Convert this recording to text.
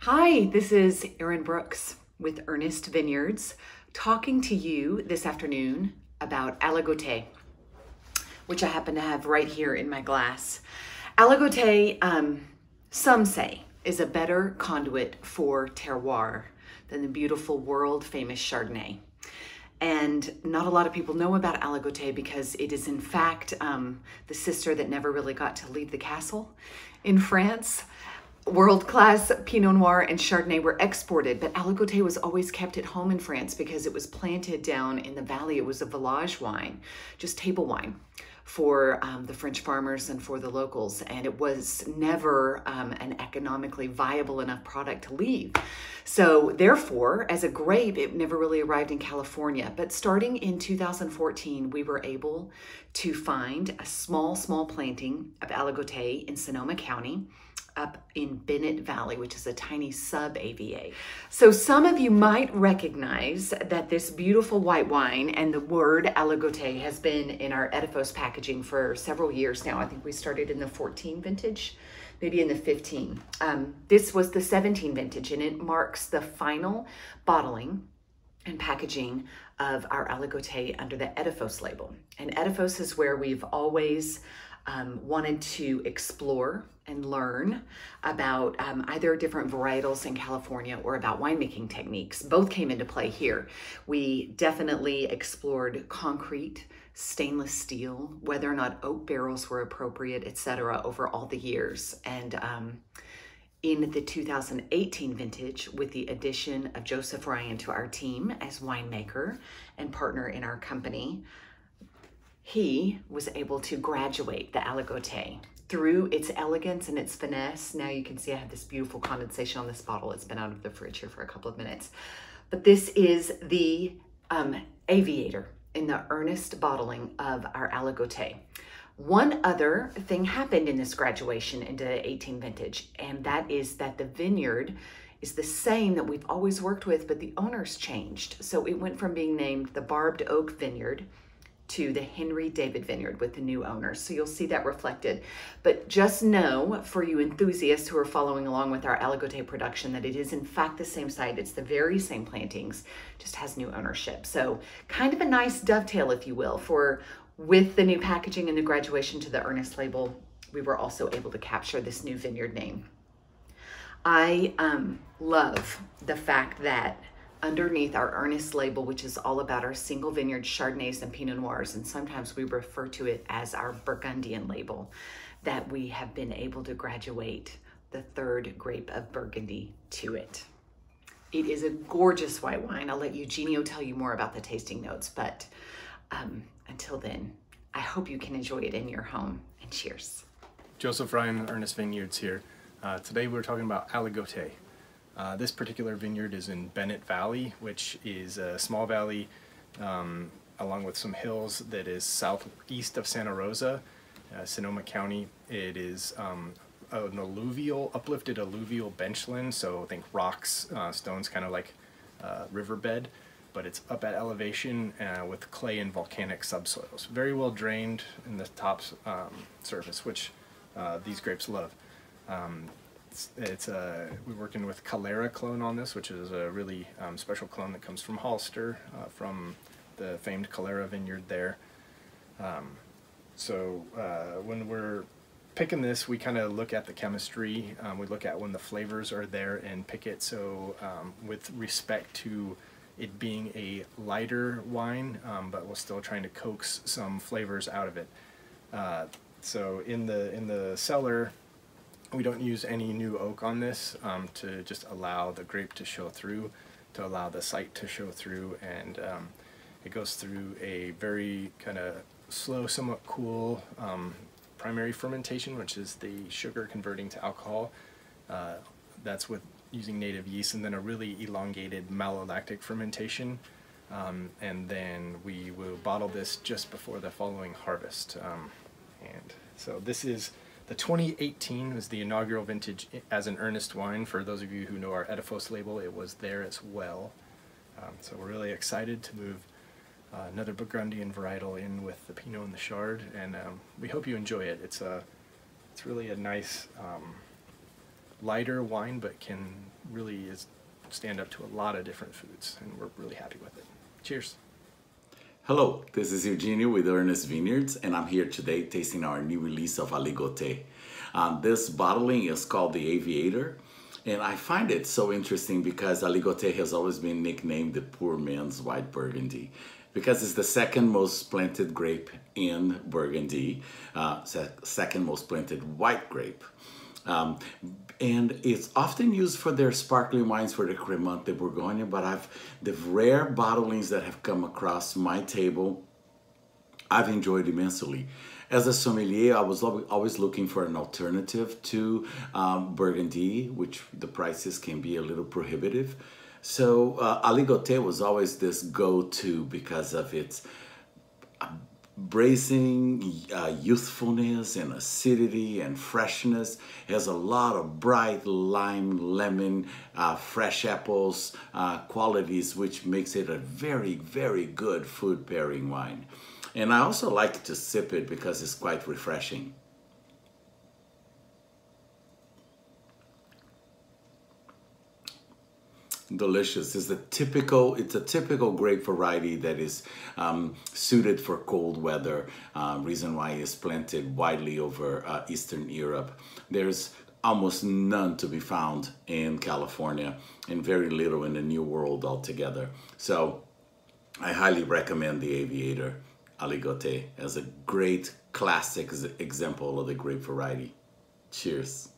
Hi, this is Erin Brooks with Ernest Vineyards talking to you this afternoon about Aligoté, which I happen to have right here in my glass. Aligoté, um, some say, is a better conduit for terroir than the beautiful world famous Chardonnay. And not a lot of people know about Aligoté because it is, in fact, um, the sister that never really got to leave the castle in France. World class Pinot Noir and Chardonnay were exported, but Aligoté was always kept at home in France because it was planted down in the valley. It was a village wine, just table wine for um, the French farmers and for the locals. And it was never um, an economically viable enough product to leave. So, therefore, as a grape, it never really arrived in California. But starting in 2014, we were able to find a small, small planting of Aligoté in Sonoma County up in Bennett Valley, which is a tiny sub AVA. So some of you might recognize that this beautiful white wine and the word Aligoté has been in our Edaphos packaging for several years now. I think we started in the 14 vintage, maybe in the 15. Um, this was the 17 vintage and it marks the final bottling and packaging of our Aligoté under the Edaphos label. And Edaphos is where we've always um, wanted to explore and learn about um, either different varietals in California or about winemaking techniques. Both came into play here. We definitely explored concrete, stainless steel, whether or not oak barrels were appropriate, etc., over all the years. And um, in the 2018 vintage, with the addition of Joseph Ryan to our team as winemaker and partner in our company, he was able to graduate the Aligoté through its elegance and its finesse. Now you can see I have this beautiful condensation on this bottle. It's been out of the fridge here for a couple of minutes. But this is the um, aviator in the Ernest bottling of our Aligoté. One other thing happened in this graduation into the 18 vintage, and that is that the vineyard is the same that we've always worked with, but the owners changed. So it went from being named the Barbed Oak Vineyard to the Henry David Vineyard with the new owners. So you'll see that reflected. But just know for you enthusiasts who are following along with our Aligoté production that it is in fact the same site. It's the very same plantings, just has new ownership. So kind of a nice dovetail, if you will, for with the new packaging and the graduation to the Ernest label, we were also able to capture this new vineyard name. I um, love the fact that underneath our Ernest label, which is all about our single vineyard Chardonnays and Pinot Noirs, and sometimes we refer to it as our Burgundian label, that we have been able to graduate the third grape of Burgundy to it. It is a gorgeous white wine. I'll let Eugenio tell you more about the tasting notes, but um, until then, I hope you can enjoy it in your home, and cheers. Joseph Ryan, Ernest Vineyards here. Uh, today we're talking about Aligoté. Uh, this particular vineyard is in Bennett Valley, which is a small valley um, along with some hills that is southeast of Santa Rosa, uh, Sonoma County. It is um, an alluvial, uplifted alluvial benchland, so I think rocks, uh, stones, kind of like uh, riverbed, but it's up at elevation uh, with clay and volcanic subsoils. Very well drained in the top um, surface, which these grapes love. Um, it's, it's uh, we're working with Calera clone on this, which is a really um, special clone that comes from Hollister, uh, from the famed Calera vineyard there. Um, so uh, when we're picking this, we kind of look at the chemistry. Um, we look at when the flavors are there and pick it. So um, with respect to it being a lighter wine, um, but we're still trying to coax some flavors out of it. Uh, so in the in the cellar, we don't use any new oak on this um, to just allow the grape to show through, to allow the site to show through, and um, it goes through a very kind of slow, somewhat cool um, primary fermentation, which is the sugar converting to alcohol. Uh, that's with using native yeast, and then a really elongated malolactic fermentation. Um, and then we will bottle this just before the following harvest. Um, and so this is the 2018 was the inaugural vintage as an Ernest wine. For those of you who know our Edaphos label, it was there as well. Um, so we're really excited to move uh, another Burgundian varietal in with the Pinot and the Chard, and um, we hope you enjoy it. It's a, it's really a nice, um, lighter wine, but can really is stand up to a lot of different foods, and we're really happy with it. Cheers. Hello, this is Eugenio with Ernest Vineyards, and I'm here today tasting our new release of Aligoté. Um, this bottling is called the Aviator, and I find it so interesting because Aligoté has always been nicknamed the poor man's white Burgundy because it's the second most planted grape in Burgundy, uh, second most planted white grape. Um, and it's often used for their sparkling wines for the Cremant de Bourgogne, but I've the rare bottlings that have come across my table, I've enjoyed immensely. As a sommelier, I was always looking for an alternative to um, Burgundy, which the prices can be a little prohibitive. So uh, Aligoté was always this go-to because of its bracing uh, youthfulness and acidity and freshness. It has a lot of bright lime, lemon, uh, fresh apples uh, qualities, which makes it a very, very good food pairing wine. And I also like to sip it because it's quite refreshing. Delicious. It's a typical. It's a typical grape variety that is um, suited for cold weather. Uh, reason why it's planted widely over uh, Eastern Europe. There's almost none to be found in California, and very little in the New World altogether. So, I highly recommend the Aviator Aligoté as a great classic example of the grape variety. Cheers.